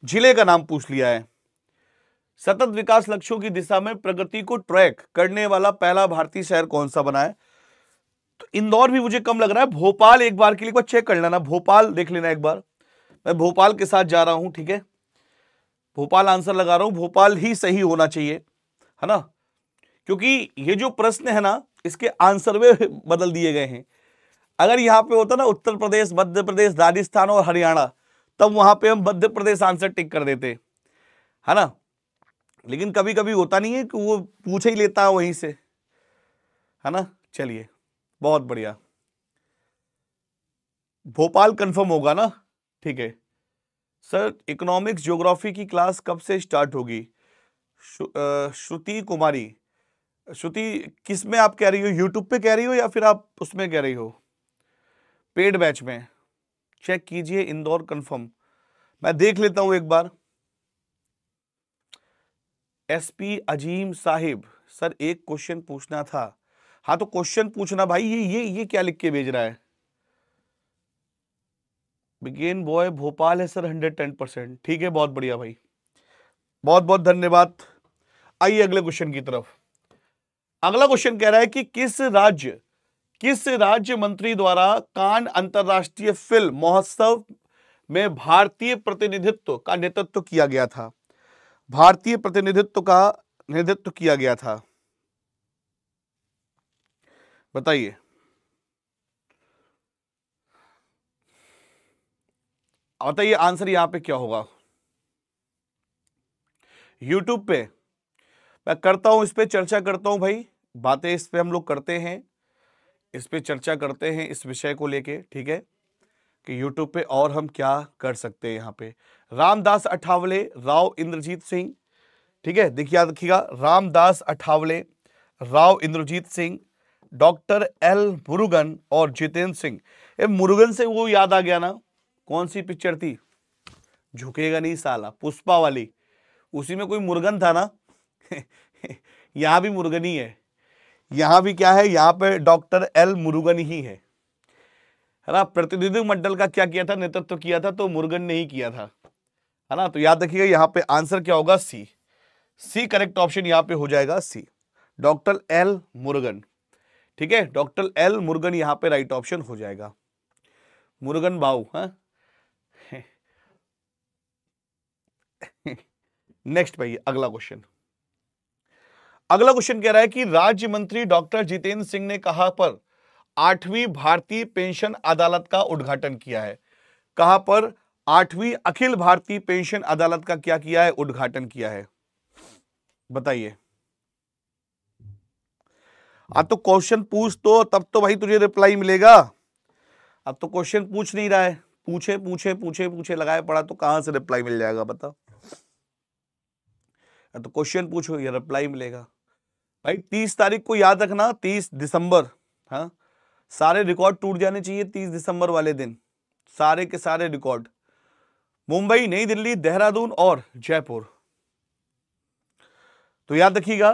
Speaker 1: ज़िले का नाम पूछ लिया है। सतत विकास लक्ष्यों की दिशा में प्रगति को ट्रैक करने वाला पहला भारतीय शहर कौन सा बना है? तो इंदौर भी मुझे कम लग रहा है। भोपाल एक बार के लिए चेक कर लेना। भोपाल देख लेना एक बार। मैं भोपाल के साथ जा रहा हूँ, ठीक है? भोपाल आंसर लगा रहा हूँ। भोपाल ही सही होना चाहिए, है ना? क्योंकि ये जो प्रश्न है ना, इसके आंसर में बदल दिए गए हैं। अगर यहाँ पे होता ना उत्तर प्रदेश, मध्य प्रदेश, राजस्थान और हरियाणा, तब वहाँ पे हम मध्य प्रदेश आंसर टिक कर देते, है ना? लेकिन कभी कभी होता नहीं है कि वो पूछ ही लेता है वहीं से। है ना? चलिए, बहुत बढ़िया। भोपाल कंफर्म होगा ना? ठीक है। सर इकोनॉमिक्स ज्योग्राफी की क्लास कब से स्टार्ट होगी? श्रुति कुमारी। श्रुति, किसमें आप कह रही हो? यूट्यूब पे कह रही हो या फिर आप उसमें कह रही हो? पेड बैच में। चेक कीजिए, इंदौर कंफर्म मैं देख लेता हूँ एक बार। एसपी अजीम साहिब, सर एक क्वेश्चन पूछना था। हाँ तो क्वेश्चन पूछना भाई, ये ये ये क्या लिख के भेज रहा है? बिगेन बॉय भोपाल है सर हंड्रेड टेन परसेंट ठीक है, बहुत बढ़िया भाई। बहुत बहुत धन्यवाद। आइए अगले क्वेश्चन की तरफ़। अगला क्वेश्चन कह रहा है कि किस राज्य किस राज्य मंत्री द्वारा कान अंतरराष्ट्रीय फ़िल्म महोत्सव में भारतीय प्रतिनिधित्व का नेतृत्व किया गया था? भारतीय प्रतिनिधित्व का नेतृत्व किया गया था। बताइए। बताइए, आंसर यहाँ पे क्या होगा? यूट्यूब पे। मैं करता हूँ, इस पे चर्चा करता हूँ भाई। बातें इस पे हम लोग करते हैं। इस पे चर्चा करते हैं, इस विषय को लेके, ठीक है? कि यूट्यूब पे और हम क्या कर सकते हैं यहाँ पे? रामदास अठावले, राव इंद्रजीत सिंह। ठीक है, देखिए याद रखिएगा, रामदास अठावले, राव इंद्रजीत सिंह, डॉक्टर एल मुरुगन और जितेंद्र सिंह। ए, मुरुगन से वो याद आ गया ना, कौन सी पिक्चर थी? झुकेगा नहीं साला, पुष्पा वाली। उसी में कोई मुर्गन था ना? यहाँ भी मुर्गन ही है। यहाँ भी क्या है, यहाँ पे डॉक्टर एल मुरुगन है है। ना प्रतिनिधि मंडल का क्या किया था, नेतृत्व तो किया था तो मुर्गन ने ही किया था। है ना? तो याद रखिएगा, यहाँ पे आंसर क्या होगा? सी सी करेक्ट ऑप्शन यहाँ पे हो जाएगा सी डॉक्टर एल मुर्गन ठीक है? डॉक्टर एल मुर्गन यहाँ पे राइट ऑप्शन हो जाएगा। मुर्गन बाऊ हाँ? नेक्स्ट भाई अगला क्वेश्चन अगला क्वेश्चन कह रहा है कि राज्य मंत्री डॉक्टर जितेंद्र सिंह ने कहा पर आठवीं भारतीय पेंशन अदालत का उद्घाटन किया है। कहा पर आठवीं अखिल भारतीय पेंशन अदालत का क्या किया है? उद्घाटन किया है। बताइए। अब तो क्वेश्चन पूछ तो तब तो भाई तुझे रिप्लाई मिलेगा। अब तो क्वेश्चन पूछ नहीं रहा है। पूछे पूछे पूछे पूछे, लगाए पड़ा तो कहाँ से रिप्लाई मिल जाएगा बता तो क्वेश्चन पूछो, या रिप्लाई मिलेगा। भाई तीस तारीख को याद रखना, तीस दिसंबर हाँ? सारे रिकॉर्ड टूट जाने चाहिए तीस दिसंबर वाले दिन। सारे के सारे रिकॉर्ड मुंबई, नई दिल्ली, देहरादून और जयपुर। तो याद रखिएगा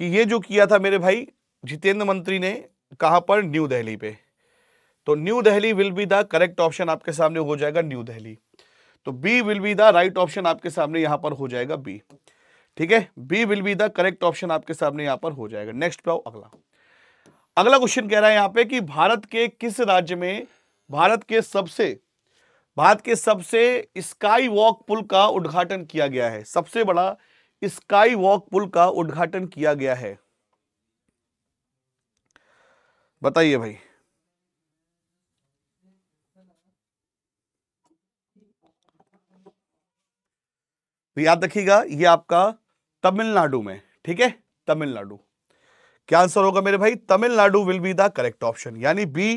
Speaker 1: कि ये जो किया था मेरे भाई, जितेंद्र मंत्री ने कहा पर न्यू दिल्ली पे। तो new Delhi will be the correct option आपके सामने हो जाएगा न्यू दिल्ली। तो B will be the right option आपके सामने यहाँ पर हो जाएगा बी ठीक है? B will be the correct option आपके सामने यहाँ पर हो जाएगा। नेक्स्ट पे आओ, अगला। अगला क्वेश्चन कह रहा है यहाँ पे कि भारत के किस राज्य में, भारत के सबसे भारत के सबसे स्काई वॉक पुल का उद्घाटन किया गया है। सबसे बड़ा स्काई वॉक पुल का उद्घाटन किया गया है। बताइए भाई। तो याद रखिएगा, ये आपका तमिलनाडु में, ठीक है? तमिलनाडु। क्या आंसर होगा मेरे भाई? Tamil Nadu will be the correct option, यानी बी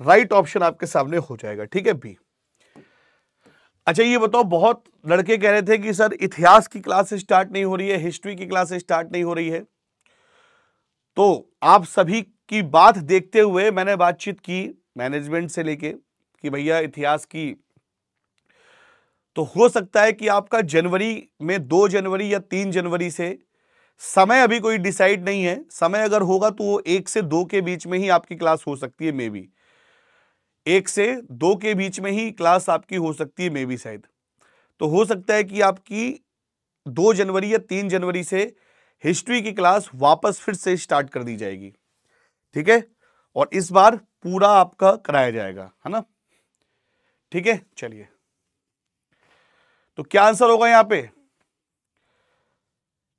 Speaker 1: राइट ऑप्शन आपके सामने हो जाएगा, ठीक है? बी। अच्छा ये बताओ, बहुत लड़के कह रहे थे कि, सर, इतिहास की क्लास स्टार्ट नहीं हो रही है, हिस्ट्री की क्लास स्टार्ट नहीं हो रही है। तो आप सभी की बात देखते हुए मैंने बातचीत की मैनेजमेंट से लेके कि, भैया, इतिहास की तो हो सकता है कि आपका जनवरी में दो जनवरी या तीन जनवरी से समय अभी कोई डिसाइड नहीं है। समय अगर होगा तो वो एक से दो के बीच में ही आपकी क्लास हो सकती है, मे बी। एक से दो के बीच में ही क्लास आपकी हो सकती है मे बी शायद। तो हो सकता है कि आपकी दो जनवरी या तीन जनवरी से हिस्ट्री की क्लास वापस फिर से स्टार्ट कर दी जाएगी। ठीक है? और इस बार पूरा आपका कराया जाएगा, है ना? ठीक है? चलिए। तो क्या आंसर होगा यहाँ पे?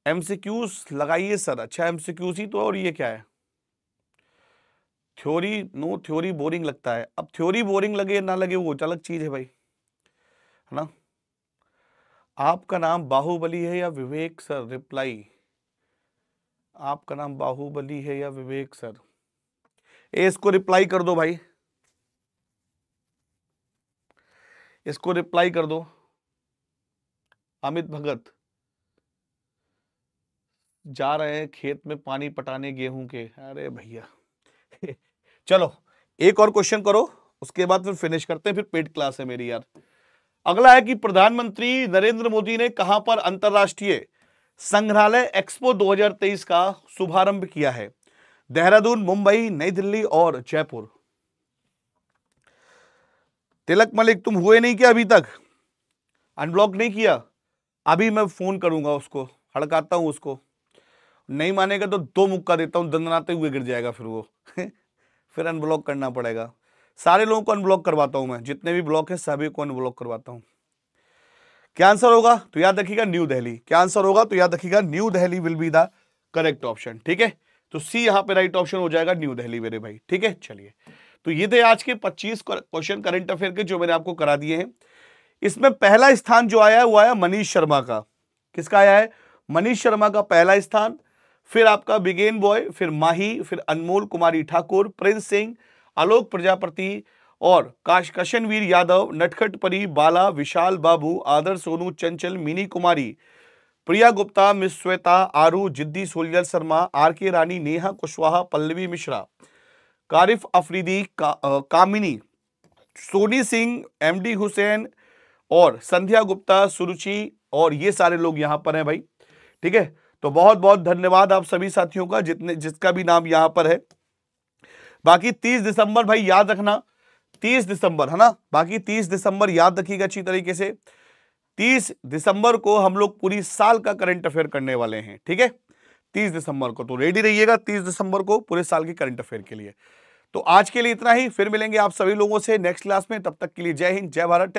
Speaker 1: एमसीक्यूज लगाइए सर अच्छा एमसीक्यूज ही तो और ये क्या है? थ्योरी, नो थ्योरी बोरिंग लगता है। अब थ्योरी बोरिंग लगे, ना लगे, वो अलग चीज़ है भाई, है ना? आपका नाम बाहुबली है या विवेक सर? रिप्लाई। आपका नाम बाहुबली है या विवेक सर? ए, इसको रिप्लाई कर दो भाई। इसको रिप्लाई कर दो। अमित भगत। जा रहे हैं खेत में पानी पटाने गेहूँ के। अरे भैया। चलो, एक और क्वेश्चन करो, उसके बाद फिर फिनिश करते हैं, फिर पेड क्लास है मेरी यार। अगला है कि प्रधानमंत्री नरेंद्र मोदी ने कहाँ पर अंतरराष्ट्रीय संग्रहालय एक्सपो 2023 का शुभारंभ किया है? देहरादून, मुंबई, नई दिल्ली और जयपुर। तिलक मलिक, तुम हुए नहीं क्या अभी तक? अनब्लॉक नहीं किया? अभी मैं फ़ोन करूँगा उसको, हड़काता हूँ उसको। नहीं मानेगा तो दो मुक्का देता हूँ, दंदनाते हुए गिर जाएगा फिर वो। फिर अनब्लॉक करना पड़ेगा। सारे लोगों को अनब्लॉक करवाता हूँ मैं। जितने भी ब्लॉक है, सभी को अनब्लॉक करवाता हूँ। क्या आंसर होगा? तो याद रखिएगा न्यू दिल्ली क्या आंसर होगा? तो याद रखिएगा new Delhi will be the correct option ठीक है? तो सी यहाँ पे राइट ऑप्शन हो जाएगा न्यू दिल्ली मेरे भाई, ठीक है? चलिए। तो ये थे आज के 25 क्वेश्चन करंट अफेयर के, जो मैंने आपको करा दिए हैं। इसमें पहला स्थान जो आया है, वो आया मनीष शर्मा का। किसका आया है? मनीष शर्मा का पहला स्थान। फिर आपका बिगेन बॉय फिर माही फिर अनमोल कुमारी ठाकुर प्रिंस सिंह आलोक प्रजापति और काश कशनवीर यादव नटखट परी बाला विशाल बाबू आदर सोनू चंचल मिनी कुमारी प्रिया गुप्ता मिस श्वेता आरू जिद्दी सोलियल शर्मा आर के रानी नेहा कुशवाहा पल्लवी मिश्रा कारिफ अफरीदी का, कामिनी सोनी सिंह एमडी हुसैन और संध्या गुप्ता सुरुचि और ये सारे लोग यहाँ पर हैं भाई ठीक है? तो बहुत बहुत धन्यवाद आप सभी साथियों का, जितने, जिसका भी नाम यहाँ पर है। बाकी 30 दिसंबर भाई याद रखना 30 दिसंबर, है ना? बाकी 30 दिसंबर याद रखिएगा अच्छी तरीके से। 30 दिसंबर को हम लोग पूरी साल का करंट अफेयर करने वाले हैं, ठीक है? 30 दिसंबर को तो रेडी रहिएगा 30 दिसंबर को पूरे साल के करंट अफेयर के लिए। तो आज के लिए इतना ही, फिर मिलेंगे आप सभी लोगों से नेक्स्ट क्लास में, तब तक के लिए जय हिंद, जय भारत